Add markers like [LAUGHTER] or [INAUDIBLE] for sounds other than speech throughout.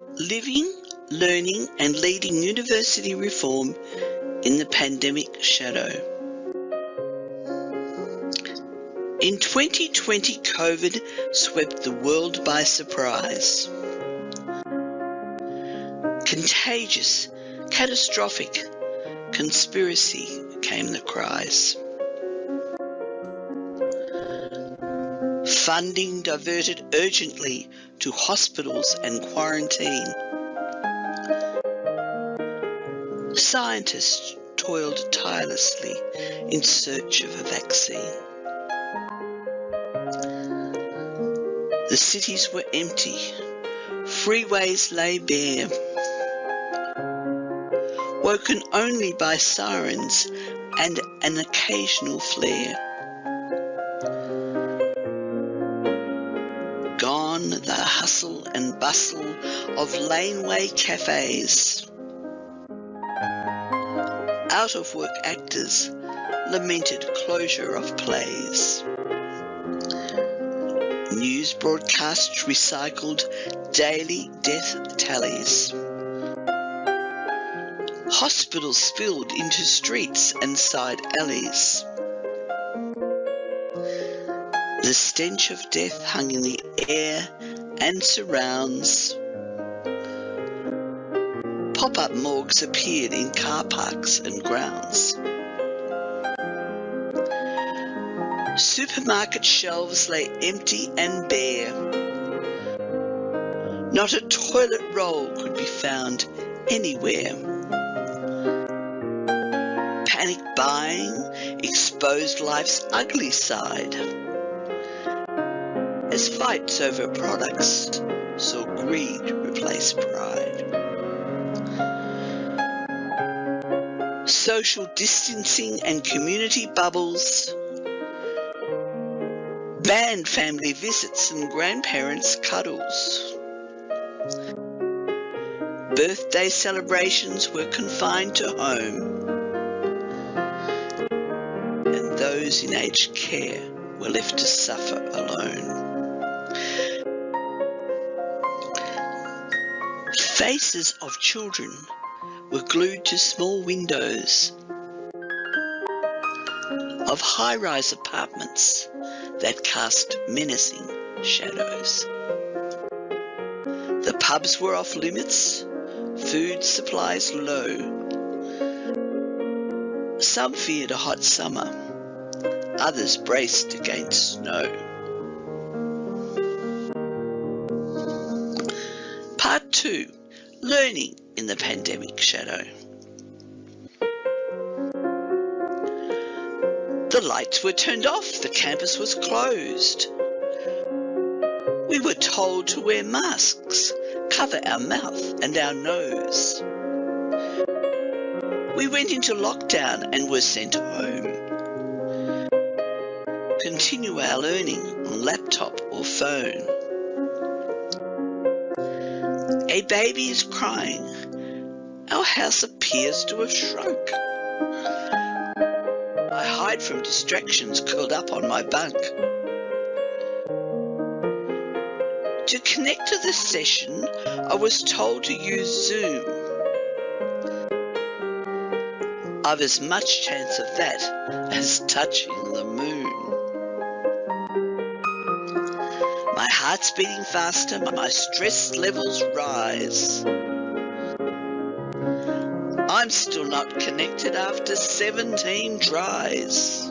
Living, learning, and leading university reform in the pandemic shadow. In 2020, COVID swept the world by surprise. Contagious, catastrophic, conspiracy came the cries. Funding diverted urgently to hospitals and quarantine. Scientists toiled tirelessly in search of a vaccine. The cities were empty. Freeways lay bare. Woken only by sirens and an occasional flare. Bustle of laneway cafes. Out of work actors lamented closure of plays. News broadcasts recycled daily death tallies. Hospitals spilled into streets and side alleys. The stench of death hung in the air and surrounds. Pop-up morgues appeared in car parks and grounds. Supermarket shelves lay empty and bare. Not a toilet roll could be found anywhere. Panic buying exposed life's ugly side. As fights over products saw greed replace pride. Social distancing and community bubbles banned family visits and grandparents' cuddles. Birthday celebrations were confined to home, and those in aged care were left to suffer alone. Faces of children were glued to small windows of high-rise apartments that cast menacing shadows. The pubs were off limits, food supplies low. Some feared a hot summer, others braced against snow. The Pandemic Shadow. The lights were turned off, the campus was closed. We were told to wear masks, cover our mouth and our nose. We went into lockdown and were sent home. Continue our learning on laptop or phone. A baby is crying. Our house appears to have shrunk. I hide from distractions curled up on my bunk. To connect to the session, I was told to use Zoom. I've as much chance of that as touching the moon. My heart's beating faster, my stress levels rise. I'm still not connected after 17 tries.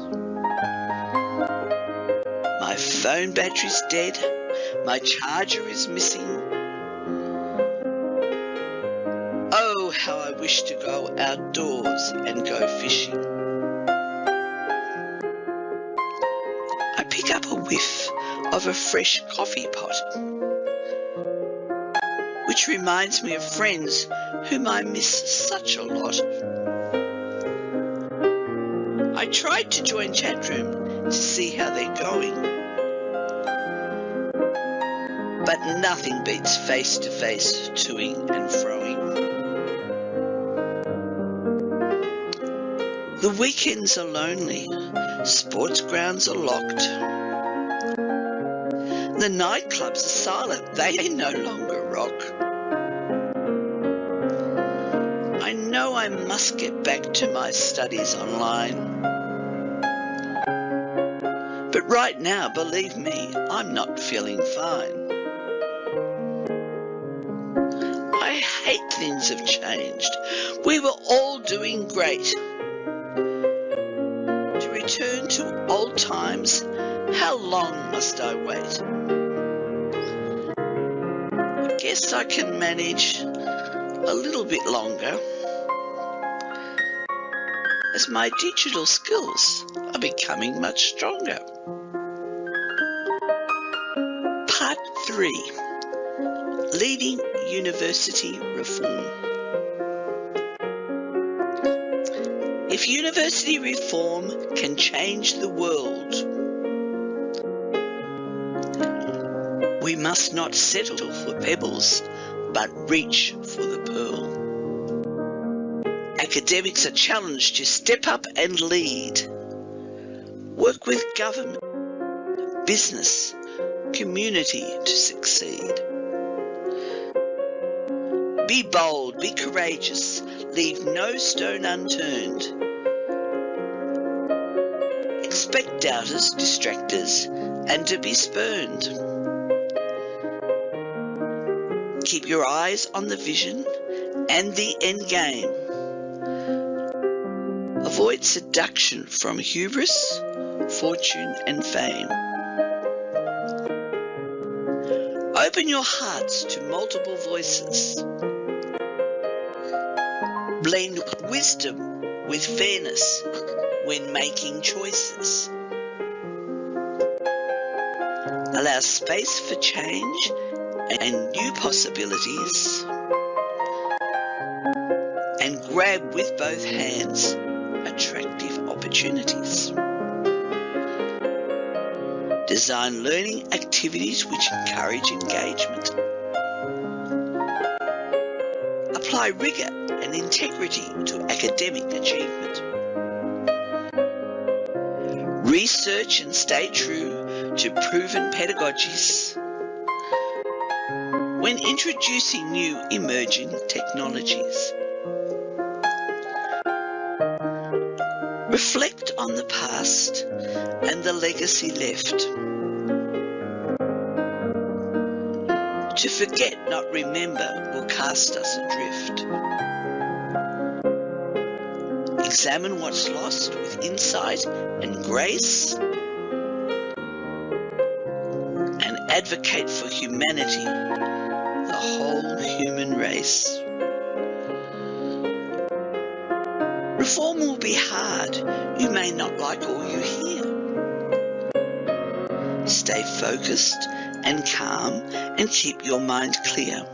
My phone battery's dead, my charger is missing. Oh, how I wish to go outdoors and go fishing. I pick up a whiff of a fresh coffee pot, which reminds me of friends whom I miss such a lot. I tried to join chat chatroom to see how they're going, but nothing beats face-to-face toing and froing. The weekends are lonely, sports grounds are locked. The nightclubs are silent, they no longer rock. I must get back to my studies online. But right now, believe me, I'm not feeling fine. I hate things have changed. We were all doing great. To return to old times, how long must I wait? I guess I can manage a little bit longer as my digital skills are becoming much stronger. Part 3 Leading University Reform If university reform can change the world, we must not settle for pebbles, but reach for the pearl. Academics are challenged to step up and lead. Work with government, business, community to succeed. Be bold, be courageous, leave no stone unturned. Expect doubters, distractors, and to be spurned. Keep your eyes on the vision and the end game. Avoid seduction from hubris, fortune, and fame. Open your hearts to multiple voices. Blend wisdom with fairness when making choices. Allow space for change and new possibilities. And grab with both hands attractive opportunities. Design learning activities which encourage engagement. Apply rigour and integrity to academic achievement. Research and stay true to proven pedagogies when introducing new emerging technologies. Reflect on the past and the legacy left. To forget, not remember, will cast us adrift. Examine what's lost with insight and grace and advocate for humanity, the whole human race. Reform will be hard. You may not like all you hear. Stay focused and calm and keep your mind clear.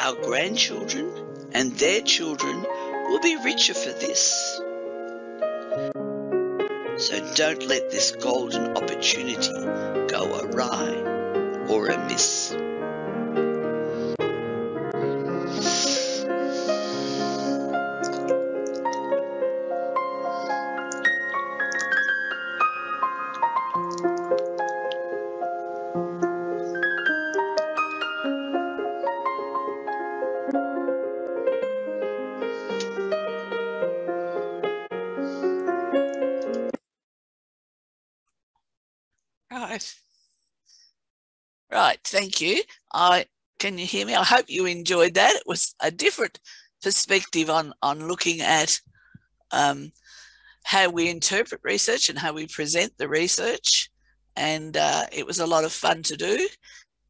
Our grandchildren and their children will be richer for this. So don't let this golden opportunity go awry or amiss. Thank you. I can you hear me? I hope you enjoyed that. It was a different perspective on on looking at um, how we interpret research and how we present the research, and uh, it was a lot of fun to do.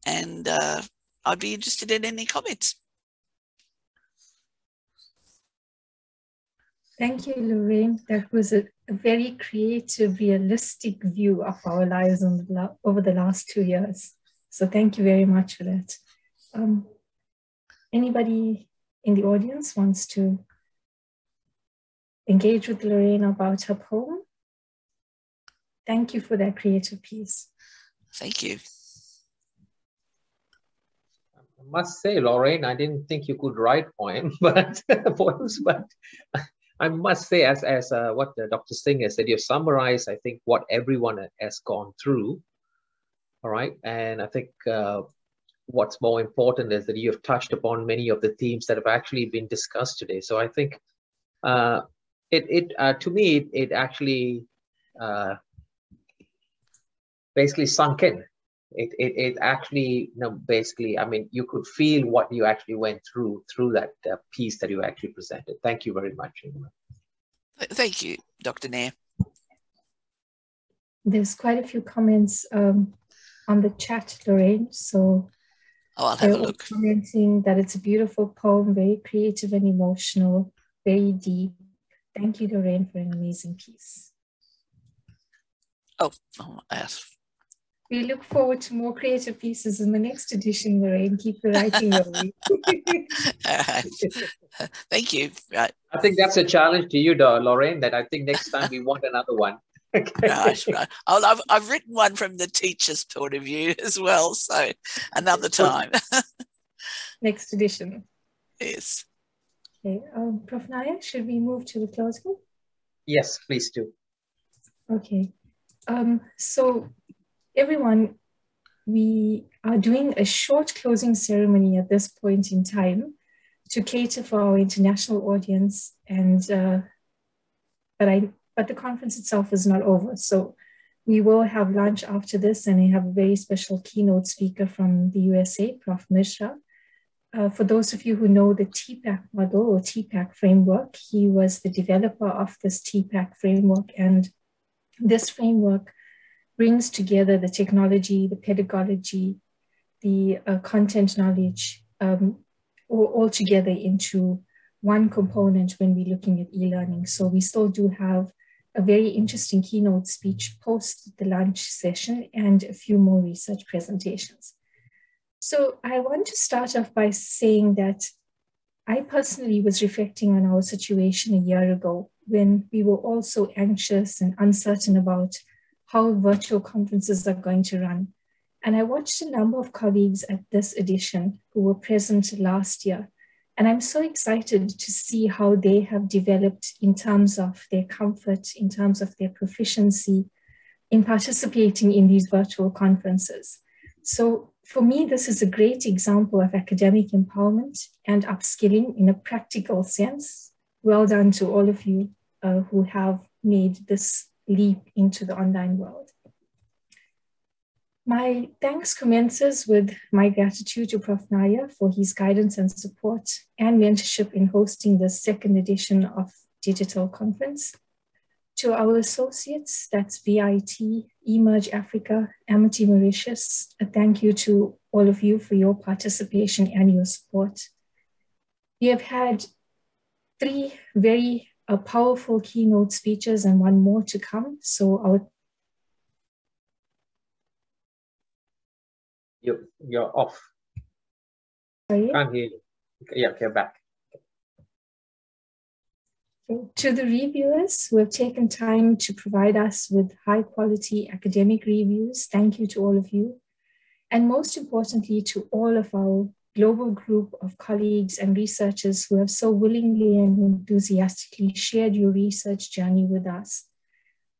And uh, I'd be interested in any comments. Thank you, Lorraine. That was a, a very creative, realistic view of our lives the, over the last two years. So thank you very much for that. Um, anybody in the audience wants to engage with Lorraine about her poem? Thank you for that creative piece. Thank you. I must say, Lorraine, I didn't think you could write poem, [LAUGHS] but poems, but I must say, as as uh, what Dr. Singh has said, you've summarized, I think, what everyone has gone through. All right, and I think uh, what's more important is that you've touched upon many of the themes that have actually been discussed today. So I think uh, it, it uh, to me, it, it actually uh, basically sunk in. It, it, it actually, you know, basically, I mean, you could feel what you actually went through through that uh, piece that you actually presented. Thank you very much. Thank you, Dr. Nair. There's quite a few comments um, on the chat, Lorraine. So oh, I'll have a look. Commenting that it's a beautiful poem, very creative and emotional, very deep. Thank you, Lorraine, for an amazing piece. Oh, oh yes. We look forward to more creative pieces in the next edition, Lorraine. Keep the writing [LAUGHS] going. [LAUGHS] Thank you. Right. I think that's a challenge to you, Lorraine, that I think next time we want another one. [LAUGHS] right, right. I've, I've written one from the teacher's point of view [LAUGHS] as well, so another time. [LAUGHS] next edition. Yes. Okay, um, Prof. Nair, should we move to the closing? Yes, please do. Okay. Um, so everyone, we are doing a short closing ceremony at this point in time to cater for our international audience. And uh, but I but the conference itself is not over. So we will have lunch after this, and I have a very special keynote speaker from the USA, Prof. Mishra. Uh, for those of you who know the TPACK model or TPACK framework, he was the developer of this TPACK framework. And this framework brings together the technology, the pedagogy, the uh, content knowledge, um, all, all together into one component when we're looking at e-learning. So we still do have a very interesting keynote speech post the lunch session and a few more research presentations. So I want to start off by saying that I personally was reflecting on our situation a year ago when we were all so anxious and uncertain about how virtual conferences are going to run. And I watched a number of colleagues at this edition who were present last year. And I'm so excited to see how they have developed in terms of their comfort, in terms of their proficiency in participating in these virtual conferences. So for me, this is a great example of academic empowerment and upskilling in a practical sense. Well done to all of you uh, who have made this leap into the online world. My thanks commences with my gratitude to Prof. Nair for his guidance and support and mentorship in hosting the second edition of Digital Conference. To our associates, that's VIT, eMERGE Africa, Amity Mauritius, a thank you to all of you for your participation and your support. We have had three very uh, powerful keynote speeches and one more to come. So our you you're off. Sorry? Can't hear you. Yeah, okay, back. To the reviewers who have taken time to provide us with high quality academic reviews, thank you to all of you. And most importantly, to all of our global group of colleagues and researchers who have so willingly and enthusiastically shared your research journey with us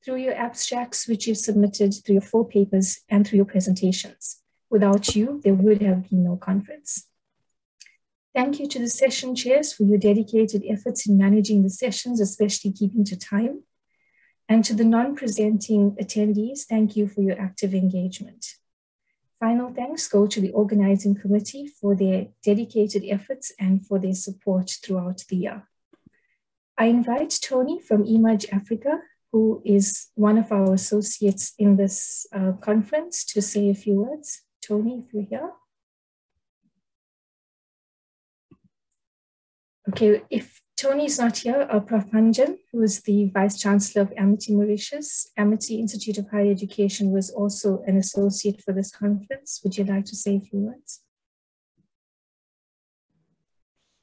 through your abstracts, which you've submitted through your full papers and through your presentations. Without you, there would have been no conference. Thank you to the session chairs for your dedicated efforts in managing the sessions, especially keeping to time. And to the non-presenting attendees, thank you for your active engagement. Final thanks go to the organizing committee for their dedicated efforts and for their support throughout the year. I invite Tony from eMERGE Africa, who is one of our associates in this uh, conference, to say a few words. Tony, if you're here. Okay, if Tony's not here, uh, Prof. Bhunjun, who is the Vice Chancellor of Amity Mauritius, Amity Institute of Higher Education was also an associate for this conference. Would you like to say a few words?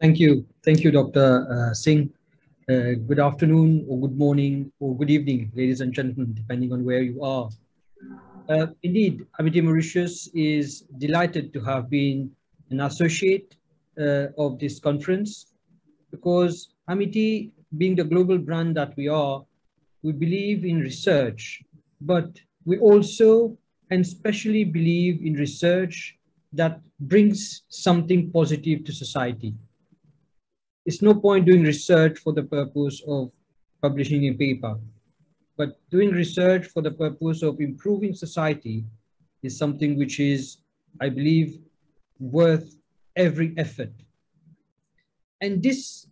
Thank you. Thank you, Dr. Uh, Singh. Uh, good afternoon or good morning or good evening, ladies and gentlemen, depending on where you are. Uh, indeed, Amity Mauritius is delighted to have been an associate uh, of this conference because Amity, being the global brand that we are, we believe in research, but we also and especially believe in research that brings something positive to society. It's no point doing research for the purpose of publishing a paper, but doing research for the purpose of improving society is something which is, I believe, worth every effort. And this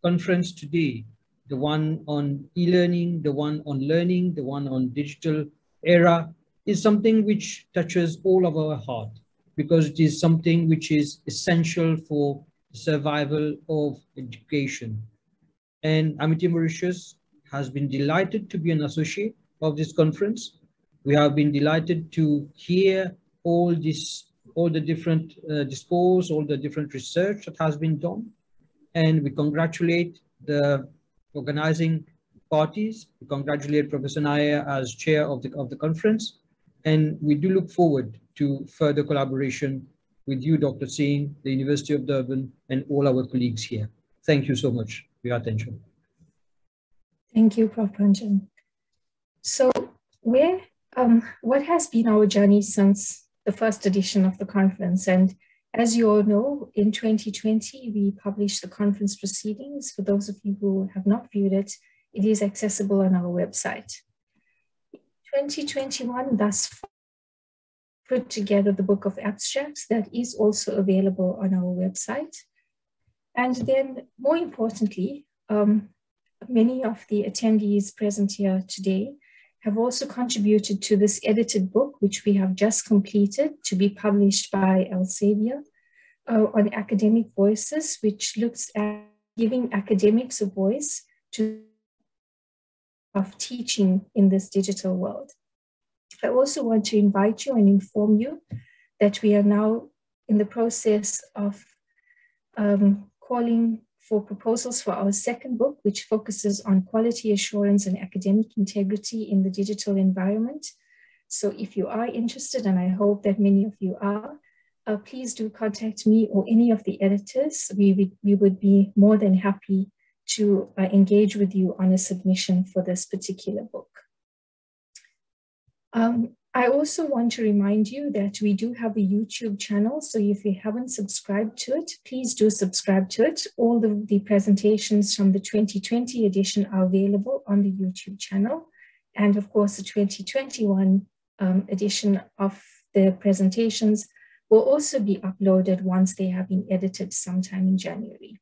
conference today, the one on e-learning, the one on learning, the one on digital era, is something which touches all of our heart because it is something which is essential for survival of education. And Amity Mauritius has been delighted to be an associate of this conference. We have been delighted to hear all this, all the different uh, discourse, all the different research that has been done. And we congratulate the organizing parties. We congratulate Professor Nair as chair of the, of the conference. And we do look forward to further collaboration with you, Dr. Singh, the University of Durban, and all our colleagues here. Thank you so much for your attention. Thank you, Prof. Bhunjun. So where, um, what has been our journey since the first edition of the conference? And as you all know, in 2020, we published the conference proceedings. For those of you who have not viewed it, it is accessible on our website. 2021 thus put together the book of abstracts that is also available on our website. And then more importantly, um, many of the attendees present here today have also contributed to this edited book, which we have just completed to be published by Elsevier uh, on academic voices, which looks at giving academics a voice to of teaching in this digital world. I also want to invite you and inform you that we are now in the process of um, calling for proposals for our second book, which focuses on quality assurance and academic integrity in the digital environment. So if you are interested, and I hope that many of you are, uh, please do contact me or any of the editors. We, we, we would be more than happy to uh, engage with you on a submission for this particular book. Um, I also want to remind you that we do have a YouTube channel. So if you haven't subscribed to it, please do subscribe to it. All the, the presentations from the 2020 edition are available on the YouTube channel. And of course, the 2021 um, edition of the presentations will also be uploaded once they have been edited sometime in January.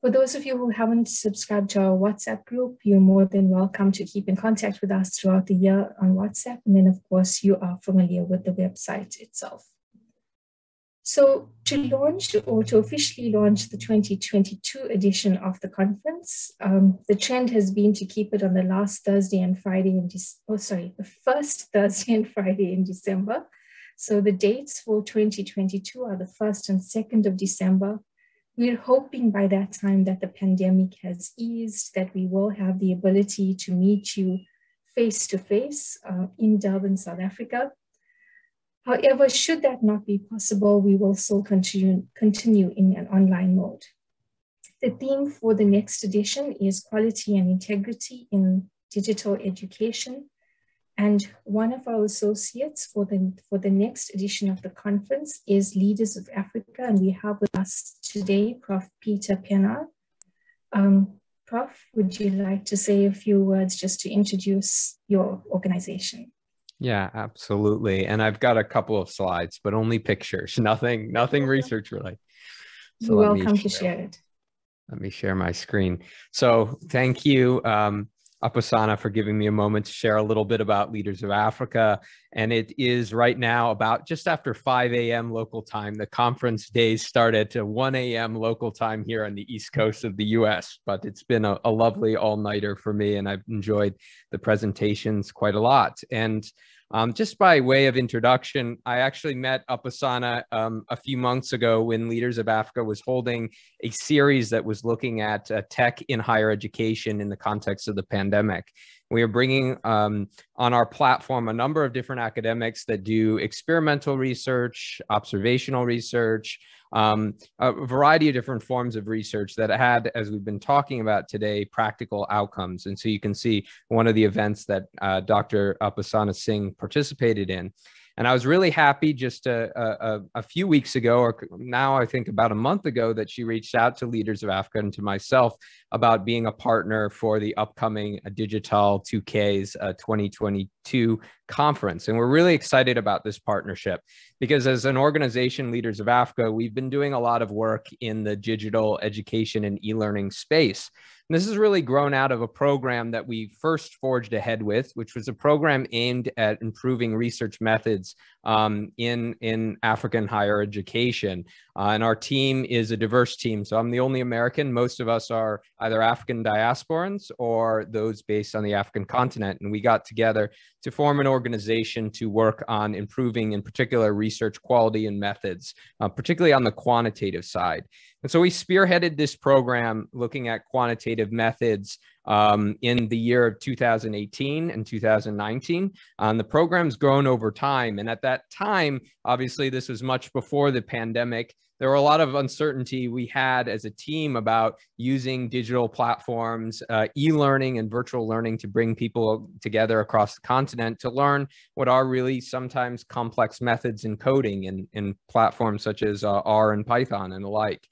For those of you who haven't subscribed to our WhatsApp group, you're more than welcome to keep in contact with us throughout the year on WhatsApp. And then, of course, you are familiar with the website itself. So to launch or to officially launch the 2022 edition of the conference, um, the trend has been to keep it on the last Thursday and Friday in, De- oh, sorry, the first [LAUGHS] Thursday and Friday in December. So the dates for 2022 are the 1st and 2nd of December, we're hoping by that time that the pandemic has eased, that we will have the ability to meet you face to face in Durban, South Africa. However, should that not be possible, we will still continue, continue in an online mode. The theme for the next edition is quality and integrity in digital education. And one of our associates for the, for the next edition of the conference is Leaders of Africa. And we have with us today Prof. Peter Pienaar. Um, Prof, would you like to say a few words just to introduce your organization? Yeah, absolutely. And I've got a couple of slides, but only pictures, [LAUGHS] nothing, nothing research related. So You're welcome share, to share it. Let me share my screen. So thank you. Um, Upasana for giving me a moment to share a little bit about Leaders of Africa. And it is right now about just after 5 a.m. local time. The conference days start at 1 a.m. local time here on the East Coast of the US. But it's been a, a lovely all nighter for me, and I've enjoyed the presentations quite a lot. And um, just by way of introduction, I actually met Upasana um, a few months ago when Leaders of Africa was holding a series that was looking at uh, tech in higher education in the context of the pandemic. We are bringing um, on our platform a number of different academics that do experimental research, observational research, um, a variety of different forms of research that had, as we've been talking about today, practical outcomes. And so you can see one of the events that uh, Dr. Upasana Singh participated in. And I was really happy just a, a, a, few weeks ago, or now I think about a month ago, that she reached out to leaders of Africa and to myself about being a partner for the upcoming Digital 2Ks uh, 2022 conference. And we're really excited about this partnership because as an organization, Leaders of Africa, we've been doing a lot of work in the digital education and e-learning space. And this has really grown out of a program that we first forged ahead with, which was a program aimed at improving research methods um, in, in African higher education. Uh, and our team is a diverse team. So I'm the only American. Most of us are either African diasporans or those based on the African continent. And we got together to form an organization to work on improving, in particular, research quality and methods, uh, particularly on the quantitative side. And so we spearheaded this program looking at quantitative methods um, in the year of 2018 and 2019. Um, the program's grown over time. And at that time, obviously, this was much before the pandemic. There were a lot of uncertainty we had as a team about using digital platforms, uh, e learning, and virtual learning to bring people together across the continent to learn what are really sometimes complex methods in coding in, in platforms such as uh, R and Python and the like.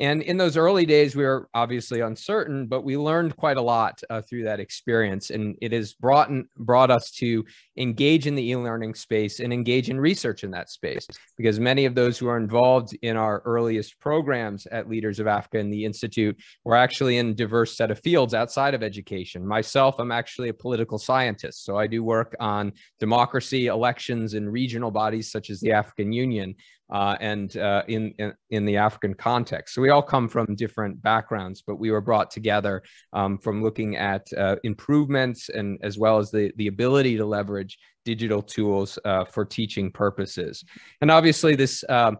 And in those early days, we were obviously uncertain, but we learned quite a lot uh, through that experience. And it has brought, in, brought us to engage in the e-learning space and engage in research in that space, because many of those who are involved in our earliest programs at Leaders of Africa and the Institute were actually in diverse set of fields outside of education. Myself, I'm actually a political scientist. So I do work on democracy, elections, and regional bodies such as the African Union uh, and uh, in, in, in the African context. So we all come from different backgrounds, but we were brought together um, from looking at uh, improvements and as well as the the ability to leverage digital tools uh, for teaching purposes. And obviously, this um,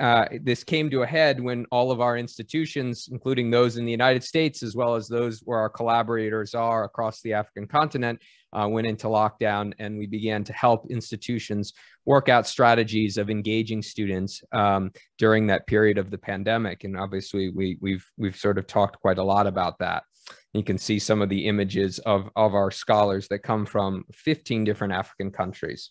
uh, this came to a head when all of our institutions, including those in the United States as well as those where our collaborators are across the African continent, uh, went into lockdown and we began to help institutions work out strategies of engaging students um, during that period of the pandemic. And obviously we, we've, we've sort of talked quite a lot about that. You can see some of the images of, of our scholars that come from 15 different African countries.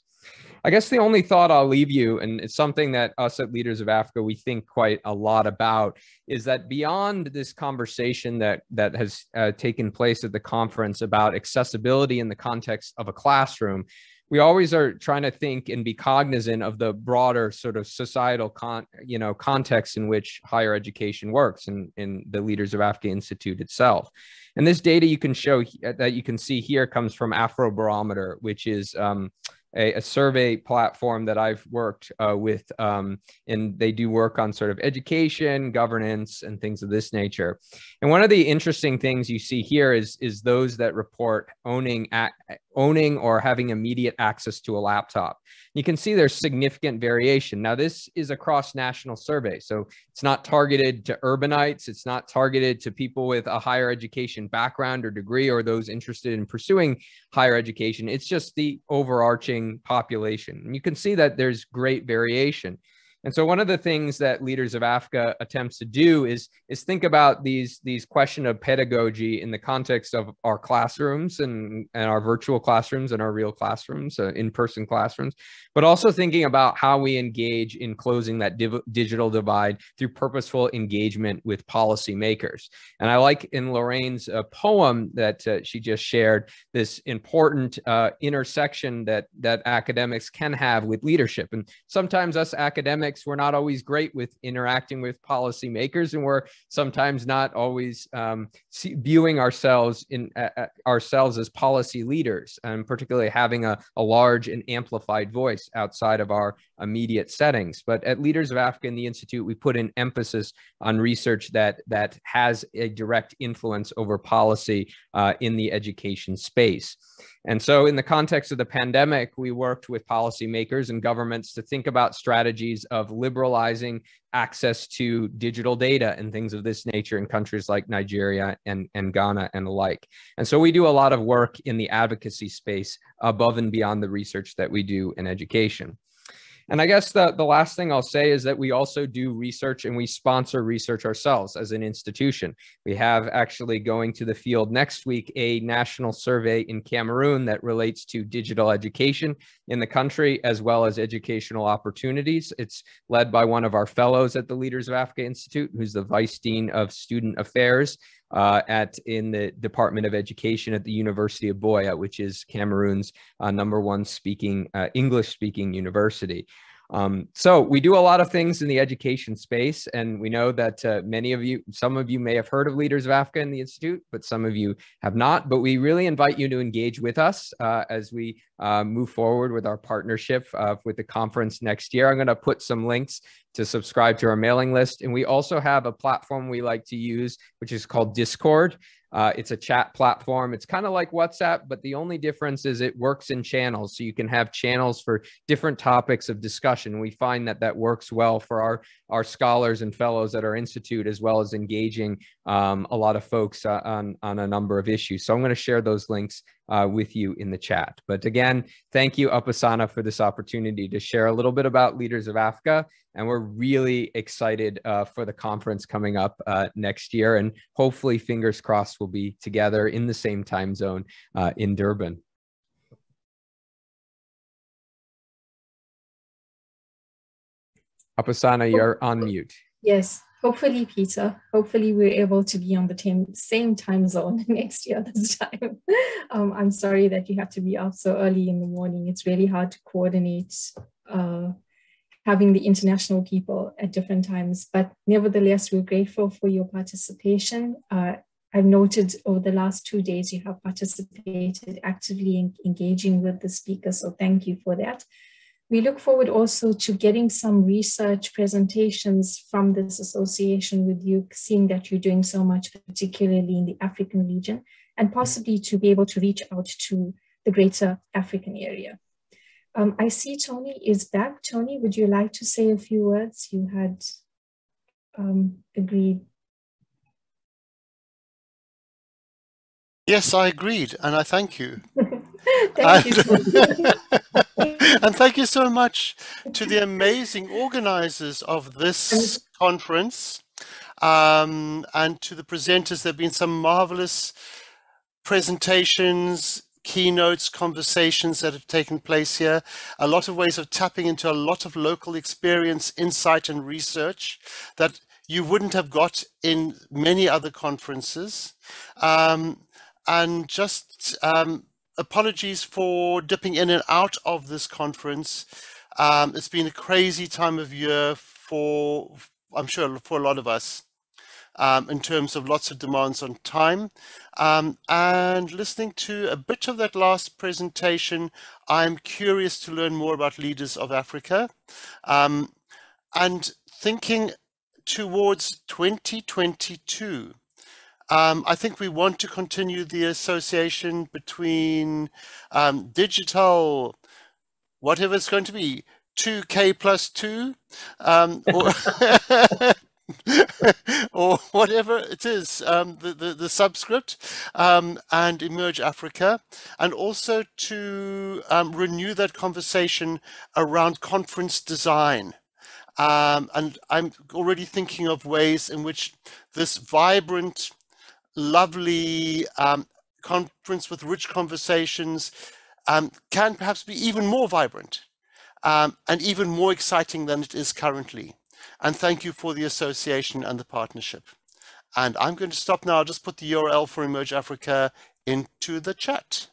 I guess the only thought I'll leave you, and it's something that us at Leaders of Africa we think quite a lot about, is that beyond this conversation that that has uh, taken place at the conference about accessibility in the context of a classroom, we always are trying to think and be cognizant of the broader sort of societal con, you know, context in which higher education works and in the Leaders of Africa Institute itself. And this data you can show that you can see here comes from Afrobarometer, which is um, a, a, survey platform that I've worked uh, with, um, and they do work on sort of education, governance, and things of this nature. And one of the interesting things you see here is is those that report owning at, owning or having immediate access to a laptop. You can see there's significant variation. Now, this is a cross national survey, so it's not targeted to urbanites. It's not targeted to people with a higher education background or degree or those interested in pursuing higher education. It's just the overarching population. And you can see that there's great variation. And so one of the things that Leaders of Africa attempts to do is, is think about these, these question of pedagogy in the context of our classrooms and, and our virtual classrooms and our real classrooms, uh, in-person classrooms, but also thinking about how we engage in closing that div- digital divide through purposeful engagement with policymakers. And I like in Lorraine's uh, poem that uh, she just shared, this important uh, intersection that, that academics can have with leadership. And sometimes us academics academics, we're not always great with interacting with policymakers, and we're sometimes not always um, see, viewing ourselves in uh, ourselves as policy leaders, and particularly having a, a large and amplified voice outside of our immediate settings. But at Leaders of Africa in the Institute, we put an emphasis on research that that has a direct influence over policy uh, in the education space. And so, in the context of the pandemic, we worked with policymakers and governments to think about strategies of liberalizing access to digital data and things of this nature in countries like Nigeria and, and Ghana and the like. And so, we do a lot of work in the advocacy space above and beyond the research that we do in education. And I guess the, the last thing I'll say is that we also do research and we sponsor research ourselves as an institution. We have actually going to the field next week a national survey in Cameroon that relates to digital education in the country as well as educational opportunities. It's led by one of our fellows at the Leaders of Africa Institute, who's the Vice Dean of Student Affairs uh, at in the Department of Education at the University of Buea, which is Cameroon's uh, number one speaking uh, English speaking university. Um, so we do a lot of things in the education space, and we know that uh, many of you, some of you may have heard of Leaders of Africa in the Institute, but some of you have not. But we really invite you to engage with us uh, as we uh, move forward with our partnership uh, with the conference next year. I'm going to put some links to subscribe to our mailing list, and we also have a platform we like to use, which is called Discord. Uh, it's a chat platform. It's kind of like WhatsApp, but the only difference is it works in channels. So you can have channels for different topics of discussion. We find that that works well for our, our scholars and fellows at our institute, as well as engaging um, a lot of folks uh, on, on a number of issues. So I'm going to share those links uh, with you in the chat. But again, thank you, Upasana, for this opportunity to share a little bit about Leaders of Africa. And we're really excited uh, for the conference coming up uh, next year. And hopefully, fingers crossed, we'll be together in the same time zone uh, in Durban. Upasana, you're on mute. Yes, hopefully, Peter, hopefully we're able to be on the same, same time zone [LAUGHS] next year this time. [LAUGHS] Um, I'm sorry that you have to be up so early in the morning. It's really hard to coordinate uh, having the international people at different times, but nevertheless, we're grateful for your participation. Uh, I've noted over the last two days you have participated actively in engaging with the speakers, so thank you for that. We look forward also to getting some research presentations from this association with you, seeing that you're doing so much, particularly in the African region, and possibly to be able to reach out to the greater African area. Um, I see Tony is back. Tony, would you like to say a few words? You had um, agreed. Yes, I agreed, and I thank you. [LAUGHS] thank you. [LAUGHS] and thank you so much to the amazing organizers of this conference um, and to the presenters. There have been some marvelous presentations, keynotes, conversations that have taken place here, a lot of ways of tapping into a lot of local experience, insight, and research that you wouldn't have got in many other conferences. Um, and just um, apologies for dipping in and out of this conference. Um, it's been a crazy time of year for, I'm sure, for a lot of us. Um, in terms of lots of demands on time. Um, and listening to a bit of that last presentation, I'm curious to learn more about leaders of Africa um, and thinking towards 2022. Um, I think we want to continue the association between um, digital, whatever it's going to be, 2K plus 2, um, or, [LAUGHS] or, whatever it is, um, the, the, the, subscript, um, and Emerge Africa, and also to um, renew that conversation around conference design. Um, and I'm already thinking of ways in which this vibrant lovely um, conference with rich conversations um, can perhaps be even more vibrant um, and even more exciting than it is currently. And thank you for the association and the partnership. And I'm going to stop now. I'll just put the URL for Emerge Africa into the chat.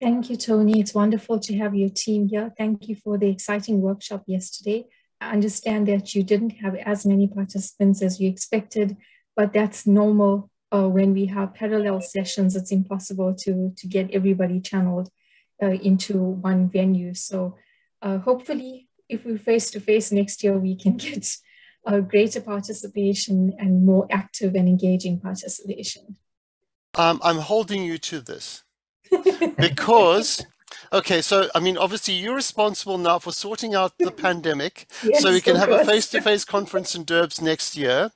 Thank you, Tony. It's wonderful to have your team here. Thank you for the exciting workshop yesterday. I understand that you didn't have as many participants as you expected, but that's normal uh, when we have parallel sessions, it's impossible to, to get everybody channeled uh, into one venue. So uh, hopefully, if we're face to face next year, we can [LAUGHS] get a greater participation and more active and engaging participation. Um, I'm holding you to this because Okay, so I mean, obviously, you're responsible now for sorting out the [LAUGHS] pandemic, yes, so we can have a face-to-face conference in Durbs next year.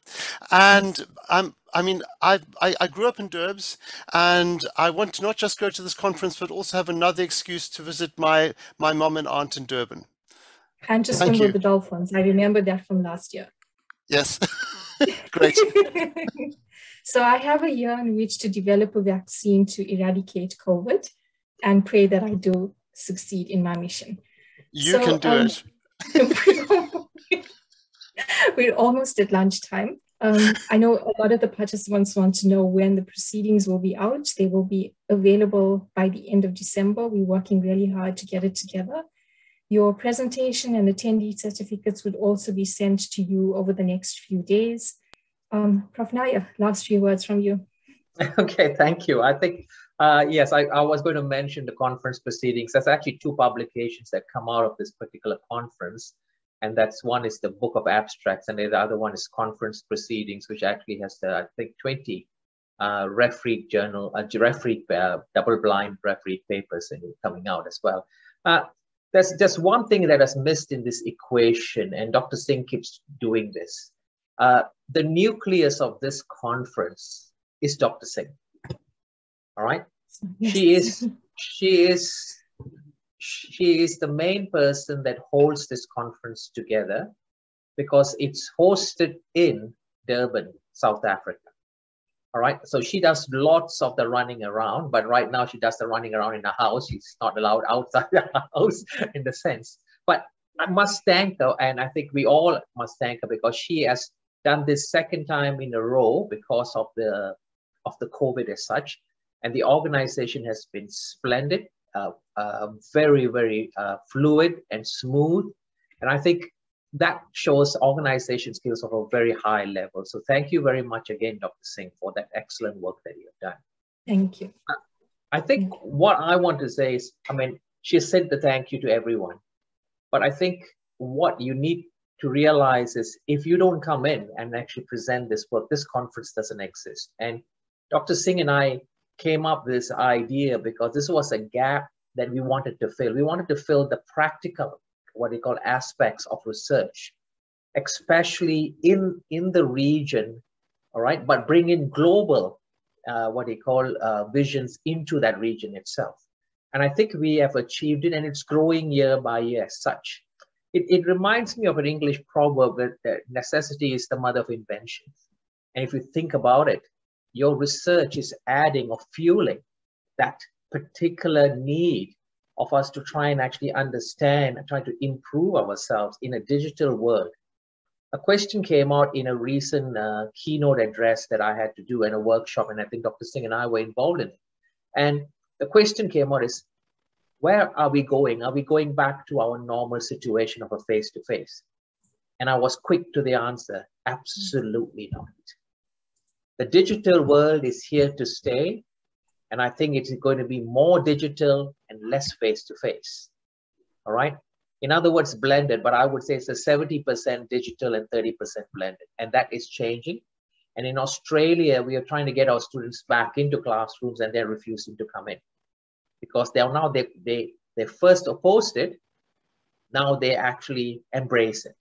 And I'm, I mean, I, I, I grew up in Durbs, and I want to not just go to this conference, but also have another excuse to visit my my mom and aunt in Durban. And to Thank swim with the dolphins. I remember that from last year. Yes. [LAUGHS] Great. [LAUGHS] so I have a year in which to develop a vaccine to eradicate COVID and pray that I do succeed in my mission. You So, can do um, it. [LAUGHS] We're almost at lunchtime. Um, I know a lot of the participants want to know when the proceedings will be out. They will be available by the end of December. We're working really hard to get it together. Your presentation and attendee certificates would also be sent to you over the next few days. Um, Prof. Nair, last few words from you. [LAUGHS] Okay, thank you. I think, uh, yes, I, I was going to mention the conference proceedings. There's actually two publications that come out of this particular conference. And that's one is the Book of Abstracts, and the other one is Conference Proceedings, which actually has, uh, I think, 20 uh, refereed journal, uh, refereed, uh, double-blind refereed papers in, coming out as well. Uh, there's just one thing that is missed in this equation, and Dr. Singh keeps doing this. Uh, the nucleus of this conference is Dr. Singh. All right. She is she is she is the main person that holds this conference together because it's hosted in Durban, South Africa. All right. So she does lots of the running around, but right now she does the running around in the house. She's not allowed outside [LAUGHS] the house in the sense. But I must thank her, and I think we all must thank her because she has done this second time in a row because of the of the COVID as such. And the organization has been splendid, uh, uh, very, very uh, fluid and smooth. And I think that shows organization skills of a very high level. So thank you very much again, Dr. Singh, for that excellent work that you have done. Thank you. I think what I want to say is, I mean, she said the thank you to everyone, but I think what you need to realize is if you don't come in and actually present this work, this conference doesn't exist. And Dr. Singh and I came up with this idea because this was a gap that we wanted to fill. We wanted to fill the practical, what they call aspects of research, especially in, in the region, all right, but bring in global, uh, what they call uh, visions into that region itself. And I think we have achieved it and it's growing year by year as such. It, it reminds me of an English proverb that, that necessity is the mother of invention. And if you think about it, your research is adding or fueling that particular need of us to try and actually understand and try to improve ourselves in a digital world. A question came out in a recent uh, keynote address that I had to do in a workshop, and I think Dr. Singh and I were involved in it. And the question came out is, where are we going? Are we going back to our normal situation of a face-to-face? And I was quick to the answer, absolutely not. The digital world is here to stay. And I think it's going to be more digital and less face to face. All right. In other words, blended, but I would say it's a 70% digital and 30% blended. And that is changing. And in Australia, we are trying to get our students back into classrooms and they're refusing to come in because they are now, they, they, they first opposed it. Now they actually embrace it.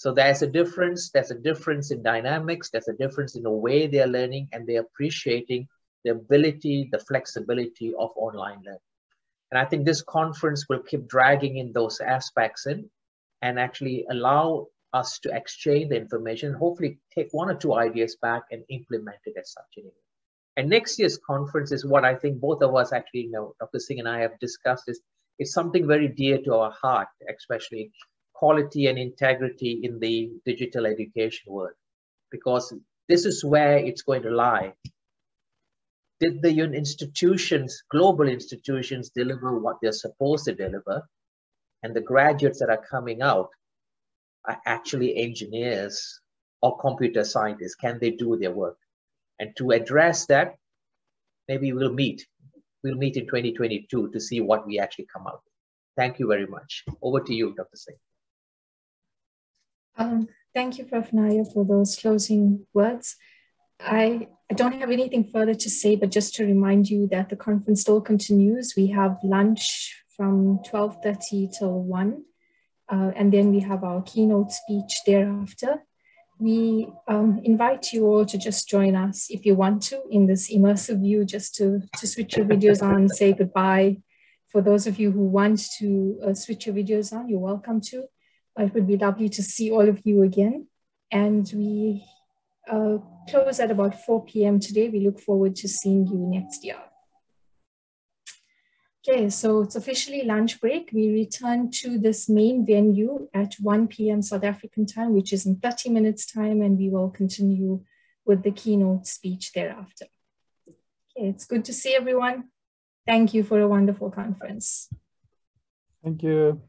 So there's a difference. There's a difference in dynamics. There's a difference in the way they're learning and they're appreciating the ability, the flexibility of online learning. And I think this conference will keep dragging in those aspects in and actually allow us to exchange the information, hopefully take one or two ideas back and implement it as such anyway. And next year's conference is what I think both of us actually know, Dr. Singh and I have discussed is it's something very dear to our heart, especially quality and integrity in the digital education world, because this is where it's going to lie did the institutions, global institutions, deliver what they're supposed to deliver? And the graduates that are coming out are actually engineers or computer scientists. Can they do their work? And to address that, maybe we'll meet. We'll meet in 2022 to see what we actually come out with. Thank you very much. Over to you, Dr. Singh. Um, thank you, Prof. Nair, for those closing words. I, I don't have anything further to say, but just to remind you that the conference still continues. We have lunch from 12.30 till 1, uh, and then we have our keynote speech thereafter. We um, invite you all to just join us if you want to in this immersive view, just to, to switch your videos on, say goodbye, for those of you who want to uh, switch your videos on, you're welcome to. It would be lovely to see all of you again. And we uh, close at about 4 p.m. today. We look forward to seeing you next year. Okay, so it's officially lunch break. We return to this main venue at 1 p.m. South African time, which is in 30 minutes time, and we will continue with the keynote speech thereafter. Okay, it's good to see everyone. Thank you for a wonderful conference. Thank you.